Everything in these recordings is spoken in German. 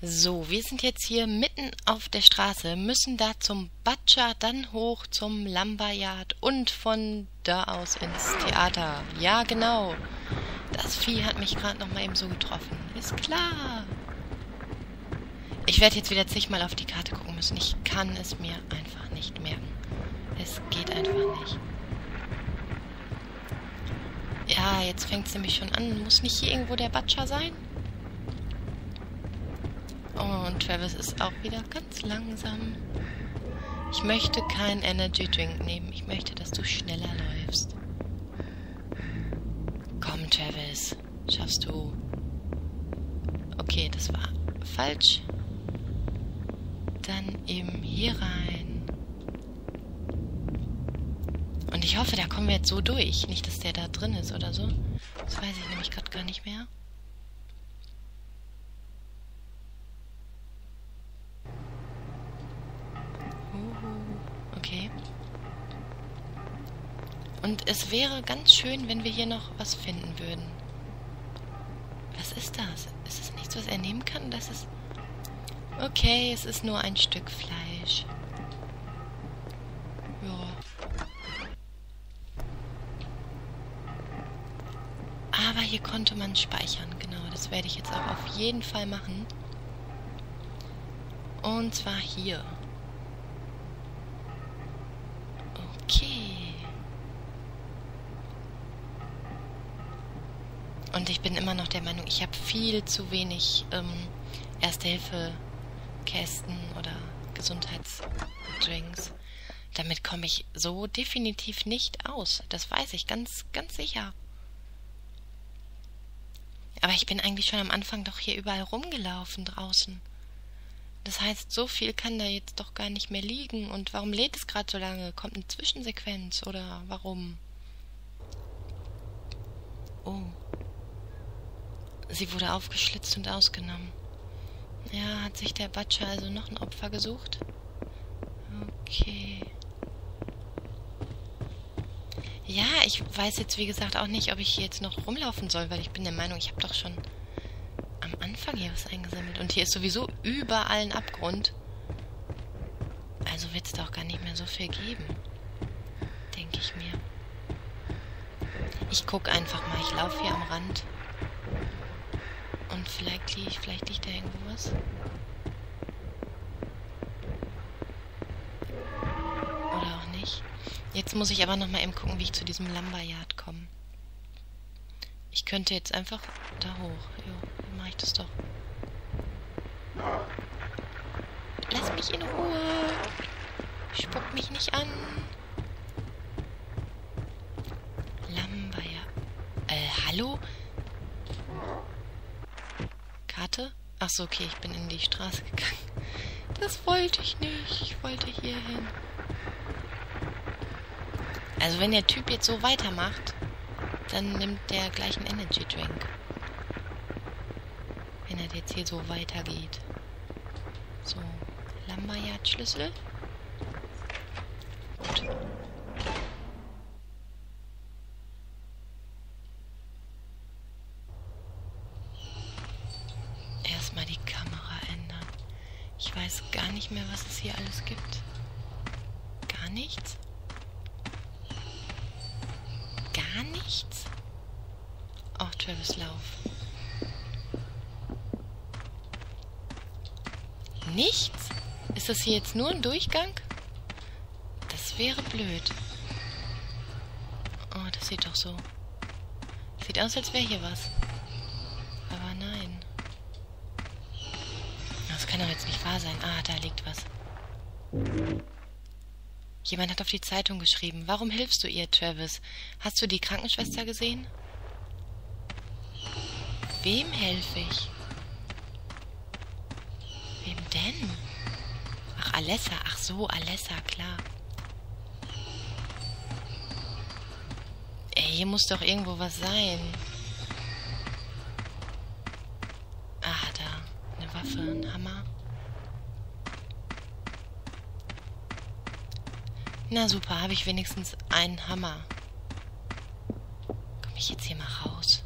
So, wir sind jetzt hier mitten auf der Straße, müssen da zum Butcher, dann hoch zum Lumberyard und von da aus ins Theater. Ja, genau. Das Vieh hat mich gerade noch mal eben so getroffen. Ist klar. Ich werde jetzt wieder zigmal auf die Karte gucken müssen. Ich kann es mir einfach nicht merken. Es geht einfach nicht. Ja, jetzt fängt es nämlich schon an. Muss nicht hier irgendwo der Butcher sein? Und Travis ist auch wieder ganz langsam. Ich möchte keinen Energy Drink nehmen. Ich möchte, dass du schneller läufst. Komm, Travis. Schaffst du. Okay, das war falsch. Dann eben hier rein. Und ich hoffe, da kommen wir jetzt so durch. Nicht, dass der da drin ist oder so. Das weiß ich nämlich gerade gar nicht mehr. Okay. Und es wäre ganz schön, wenn wir hier noch was finden würden. Was ist das? Ist es nichts, was er nehmen kann? Das ist... Okay, es ist nur ein Stück Fleisch. Ja. Aber hier konnte man speichern. Genau, das werde ich jetzt auch auf jeden Fall machen. Und zwar hier. Und ich bin immer noch der Meinung, ich habe viel zu wenig ähm, Erste-Hilfe-Kästen oder Gesundheitsdrinks. Damit komme ich so definitiv nicht aus. Das weiß ich ganz, ganz sicher. Aber ich bin eigentlich schon am Anfang doch hier überall rumgelaufen draußen. Das heißt, so viel kann da jetzt doch gar nicht mehr liegen. Und warum lädt es gerade so lange? Kommt eine Zwischensequenz oder warum? Oh. Sie wurde aufgeschlitzt und ausgenommen. Ja, hat sich der Butcher also noch ein Opfer gesucht? Okay. Ja, ich weiß jetzt wie gesagt auch nicht, ob ich hier jetzt noch rumlaufen soll, weil ich bin der Meinung, ich habe doch schon am Anfang hier was eingesammelt. Und hier ist sowieso überall ein Abgrund. Also wird es da auch gar nicht mehr so viel geben. Denke ich mir. Ich gucke einfach mal. Ich laufe hier am Rand. Vielleicht liegt, vielleicht liegt da irgendwo was. Oder auch nicht. Jetzt muss ich aber noch mal eben gucken, wie ich zu diesem Lumberyard komme. Ich könnte jetzt einfach da hoch. Jo, dann mache ich das doch. Lass mich in Ruhe. Spuck mich nicht an. Lumberyard. Äh, hallo? Ach so, okay, ich bin in die Straße gegangen. Das wollte ich nicht. Ich wollte hier hin. Also wenn der Typ jetzt so weitermacht, dann nimmt der gleich einen Energy Drink. Wenn er jetzt hier so weitergeht. So, Lumberyard-Schlüssel. Gut. Weiß gar nicht mehr, was es hier alles gibt. Gar nichts? Gar nichts? Ach, Travis, lauf. Nichts? Ist das hier jetzt nur ein Durchgang? Das wäre blöd. Oh, das sieht doch so. Sieht aus, als wäre hier was. Aber nein kann doch jetzt nicht wahr sein. Ah, da liegt was. Jemand hat auf die Zeitung geschrieben. Warum hilfst du ihr, Travis? Hast du die Krankenschwester gesehen? Wem helfe ich? Wem denn? Ach, Alessa. Ach so, Alessa, klar. Ey, hier muss doch irgendwo was sein. Waffe, ein Hammer. Na super, habe ich wenigstens einen Hammer. Komme ich jetzt hier mal raus?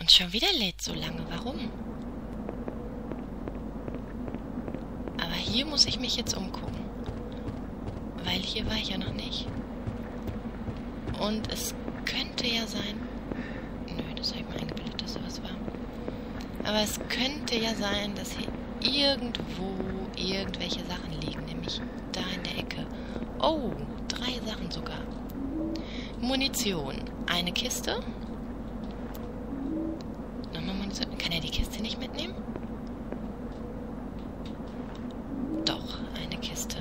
Und schon wieder lädt so lange. Warum? Aber hier muss ich mich jetzt umgucken. Weil hier war ich ja noch nicht. Und es könnte ja sein... Nö, das habe ich mir eingebildet, dass sowas war. Aber es könnte ja sein, dass hier irgendwo irgendwelche Sachen liegen. Nämlich da in der Ecke. Oh, drei Sachen sogar. Munition. Eine Kiste. Nochmal Munition. Kann er die Kiste nicht mitnehmen? Doch, eine Kiste.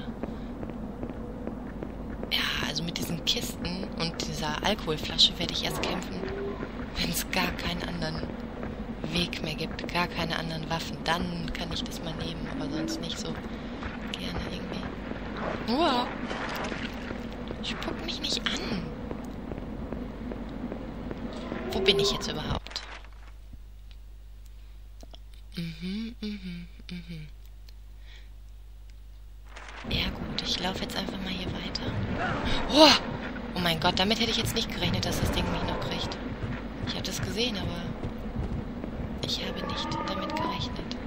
Ja, also mit diesen Kisten und Alkoholflasche werde ich erst kämpfen, wenn es gar keinen anderen Weg mehr gibt, gar keine anderen Waffen. Dann kann ich das mal nehmen, aber sonst nicht so gerne irgendwie. Uah. Spuck mich nicht an. Wo bin ich jetzt überhaupt? Mhm, mhm, mhm. Ja gut, ich laufe jetzt einfach mal hier weiter. Oh! Oh mein Gott, damit hätte ich jetzt nicht gerechnet, dass das Ding mich noch kriegt. Ich habe das gesehen, aber ich habe nicht damit gerechnet.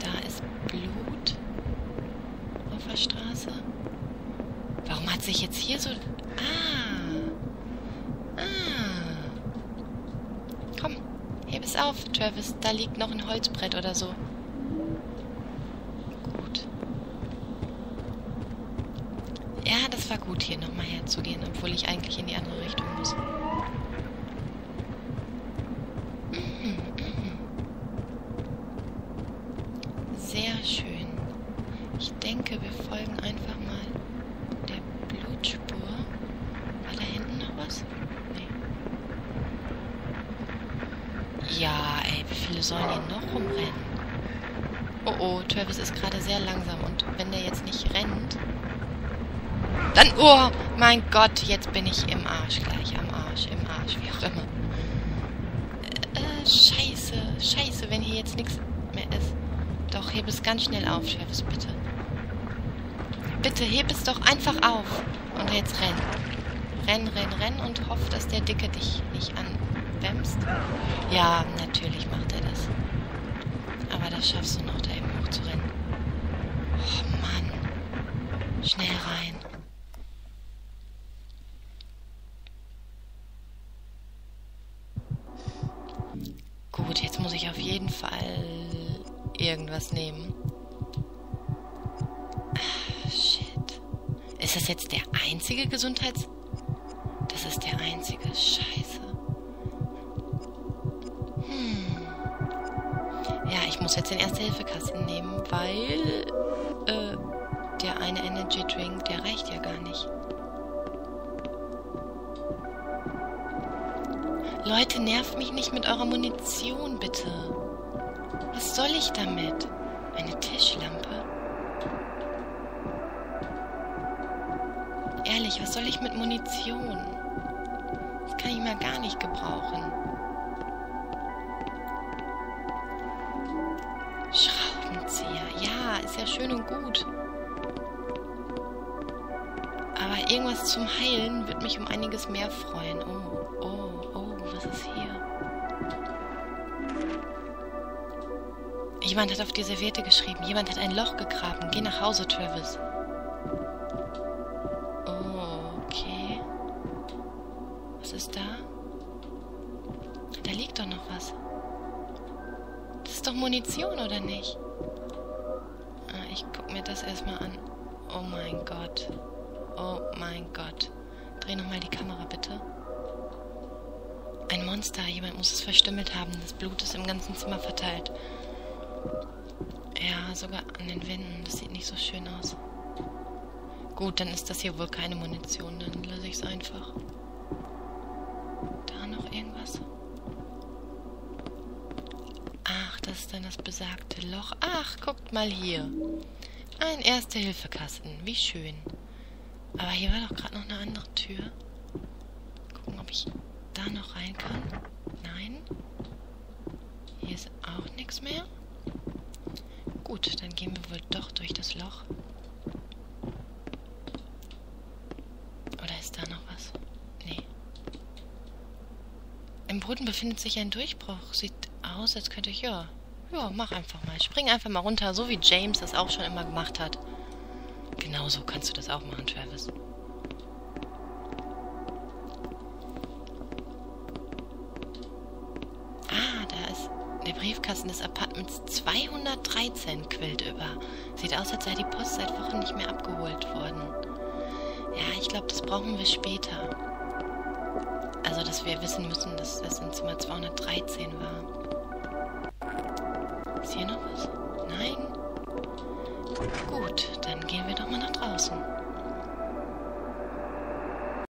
Da ist Blut auf der Straße. Warum hat sich jetzt hier so... Ah. Ah. Komm, heb es auf, Travis. Da liegt noch ein Holzbrett oder so. Gut. Ja, das war gut, hier nochmal herzugehen, obwohl ich eigentlich in die andere Richtung muss. sollen hier noch rumrennen? Oh oh, Travis ist gerade sehr langsam und wenn der jetzt nicht rennt... Dann, oh mein Gott, jetzt bin ich im Arsch gleich, am Arsch, im Arsch, wie auch immer. Äh, scheiße, scheiße, wenn hier jetzt nichts mehr ist. Doch, heb es ganz schnell auf, Travis, bitte. Bitte, heb es doch einfach auf. Und jetzt renn. Renn, renn, renn und hoff, dass der Dicke dich nicht an abbremst? Ja, natürlich macht er das. Aber das schaffst du noch, da eben hochzurennen. Oh Mann. Schnell rein. Gut, jetzt muss ich auf jeden Fall irgendwas nehmen. Ah, shit. Ist das jetzt der einzige Gesundheits... Das ist der einzige. Scheiße. muss jetzt den Erste-Hilfe-Kasten nehmen, weil äh, der eine Energy Drink, der reicht ja gar nicht. Leute, nervt mich nicht mit eurer Munition, bitte. Was soll ich damit? Eine Tischlampe? Ehrlich, was soll ich mit Munition? Das kann ich mal gar nicht gebrauchen. ist ja schön und gut. Irgendwas zum Heilen wird mich um einiges mehr freuen. Oh, oh, oh, was ist hier? Jemand hat auf die Serviette geschrieben. Jemand hat ein Loch gegraben. Geh nach Hause, Travis. Oh, okay. Was ist da? Da liegt doch noch was. Das ist doch Munition, oder nicht? ich guck mir das erstmal an. Oh mein Gott. Oh mein Gott. Dreh nochmal die Kamera bitte. Ein Monster. Jemand muss es verstümmelt haben. Das Blut ist im ganzen Zimmer verteilt. Ja, sogar an den Wänden. Das sieht nicht so schön aus. Gut, dann ist das hier wohl keine Munition. Dann lasse ich es einfach. Da noch irgendwas? das ist dann das besagte Loch. Ach, guckt mal hier. Ein Erste-Hilfe-Kasten. Wie schön. Aber hier war doch gerade noch eine andere Tür. Gucken, ob ich da noch rein kann. Nein. Hier ist auch nichts mehr. Gut, dann gehen wir wohl doch durch das Loch. Oder ist da noch was? Nee. Im Boden befindet sich ein Durchbruch. Sieht aus, als könnte ich... Ja, ja, mach einfach mal. Spring einfach mal runter, so wie James das auch schon immer gemacht hat. Genauso kannst du das auch machen, Travis. Ah, da ist der Briefkasten des Apartments 213 quillt über. Sieht aus, als sei die Post seit Wochen nicht mehr abgeholt worden. Ja, ich glaube, das brauchen wir später. Also, dass wir wissen müssen, dass das in Zimmer 213 war. Ist hier noch was? Nein? Gut, dann gehen wir doch mal nach draußen.